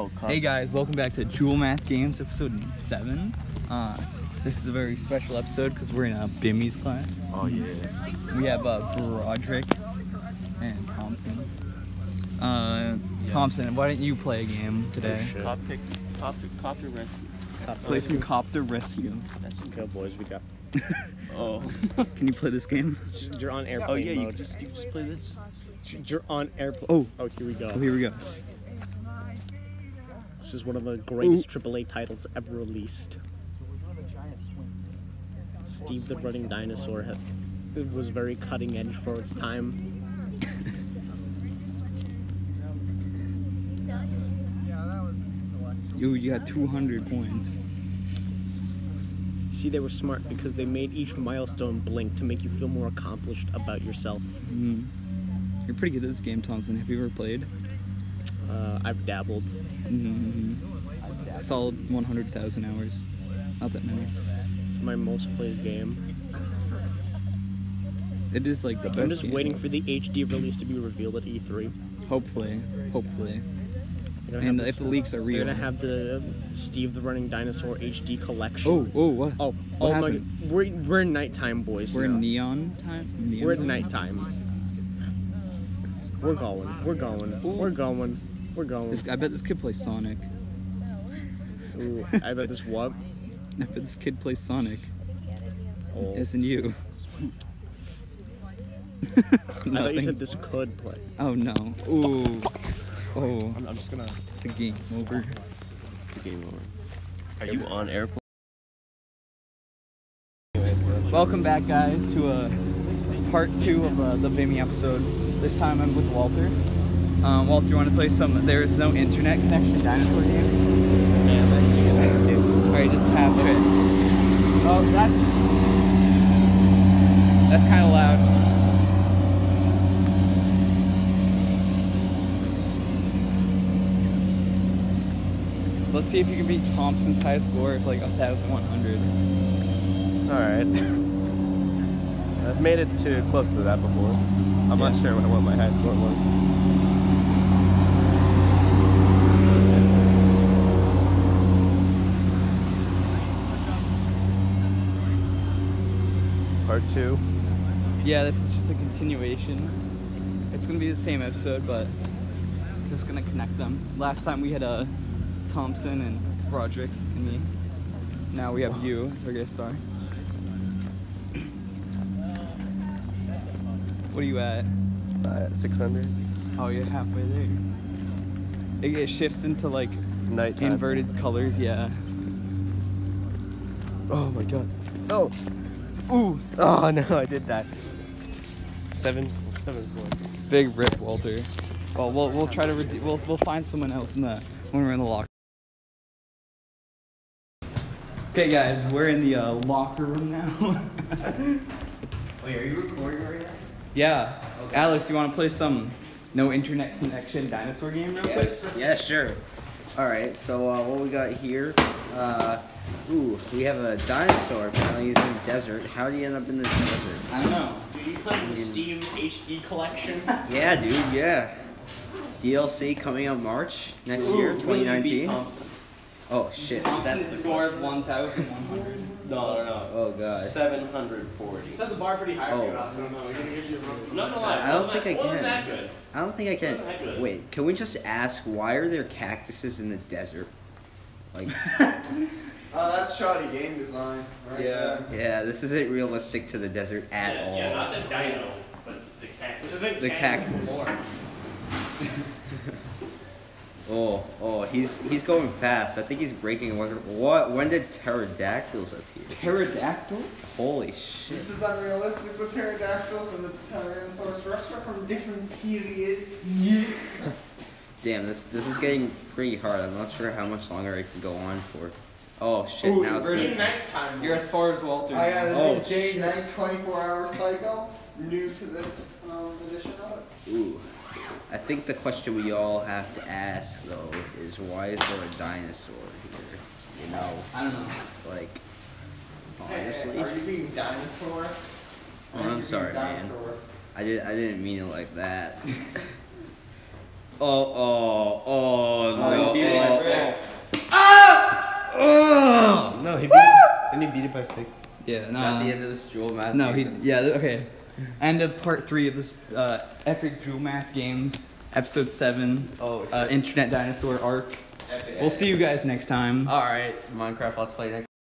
Oh, cut. Hey guys, welcome back to Jewel Math Games, episode 7. Uh, this is a very special episode because we're in a Bimmy's class. Oh yeah. We have uh, Broderick and Thompson. Uh, Thompson, why don't you play a game today? Oh, Copter, copter, copter rescue. Play some Copter Rescue. That's some good boys we got. Oh. Can you play this game? You're on airplane oh yeah, you mode. just you just play this. You're on airplane. Oh. oh, here we go. Oh, here we go. This is one of the greatest AAA titles ever released. Steve the Running Dinosaur had, it was very cutting edge for its time. You, you got 200 points. See, they were smart because they made each milestone blink to make you feel more accomplished about yourself. Mm. You're pretty good at this game, Thompson. Have you ever played? Uh, I've dabbled. Mm-hmm. Solid 100,000 hours. Not that many. It's my most played game. It is like the best. I'm just game. waiting for the HD release to be revealed at E E3. Hopefully, hopefully. And have if the leaks are real, They're gonna have the Steve the Running Dinosaur HD collection. Oh, oh, what? Oh, What oh my! happened? We're we're in nighttime, boys. We're now. in neon time. Neon We're at time? nighttime. We're going. We're going. We're going. We're going. This, I bet this kid plays Sonic. Ooh, I bet this what? I bet this kid plays Sonic. Oh. Isn't you? I thought you said this could play. Oh no. Ooh. Oh, I'm, I'm just gonna. it's a game over. It's a game over. Are you on airplane? Welcome back, guys, to a part two of uh, the Bimmy episode. This time I'm with Walter. Um, Walter, you want to play some There Is No Internet Connection dinosaur game? Yeah, that's Alright, just tap it. Oh, that's. That's kind of loud. Let's see if you can beat Thompson's high score of like 1,100. Alright. I've made it to close to that before. I'm not sure what, what my high score was. Part two. Yeah, this is just a continuation. It's gonna be the same episode, but just gonna connect them. Last time we had uh, Thompson and Roderick and me. Now we have you as our guest star. What are you at? Uh, 600. Oh, you're halfway there. It, it shifts into like Nighttime. inverted colors, yeah. Oh my god. Oh! Ooh, Oh no, I did that. Seven. Seven four. big rip, Walter. Well, we'll we'll try to we'll we'll find someone else in the when we're in the locker. Okay, guys, we're in the uh, locker room now. Wait, are you recording right now? Yeah, Alex, you want to play some no internet connection dinosaur game real quick? Yeah, sure. All right, so uh, what we got here? Uh, ooh, we have a dinosaur. Apparently, he's in the desert. How did he end up in the desert? I don't know. Dude, you playing the Steve HD collection? Yeah, dude. Yeah. DLC coming out March next year, 2019. Oh shit, Thompson's that's score of 1,100. No, no, no. oh god. 740. Set the bar pretty high Oh. for you. I don't know. You're gonna get you a No, no, I don't think I wasn't can. that good. I don't think I can. Wasn't that good. Wait, can we just ask why are there cactuses in the desert? Like, Oh, that's shoddy game design. Right Yeah. There. yeah, this isn't realistic to the desert at yeah, all. yeah, not the dino, but the cactus. This isn't The cactus. Oh, oh, he's he's going fast. I think he's breaking a record. What? When did pterodactyls appear? Pterodactyl? Holy shit! This is unrealistic. The pterodactyls and the Tyrannosaurus Rex are from different periods. Damn, this this is getting pretty hard. I'm not sure how much longer I can go on for. Oh shit! Ooh, now it's inverted. nighttime. You're as far as Walter. I got a Oh, new day, shit. night, 24 hour cycle. New to this um, edition of it. Ooh. I think the question we all have to ask though is why is there a dinosaur here? You know, I don't know. like Hey, honestly, are you being dinosaurs? Oh, Are I'm you being sorry, man. dinosaurs? I did I didn't mean it like that. Oh, oh, oh, oh, no. you're being oh, Oh no, he beat. didn't he beat it by six? Yeah, Is no. that the end of this jewel math? No, he. Yeah, okay. End of part three of this uh, epic Jewel Math Games, episode seven, Oh, uh, Internet Dinosaur arc. We'll see you guys next time. All right, Minecraft Let's Play next.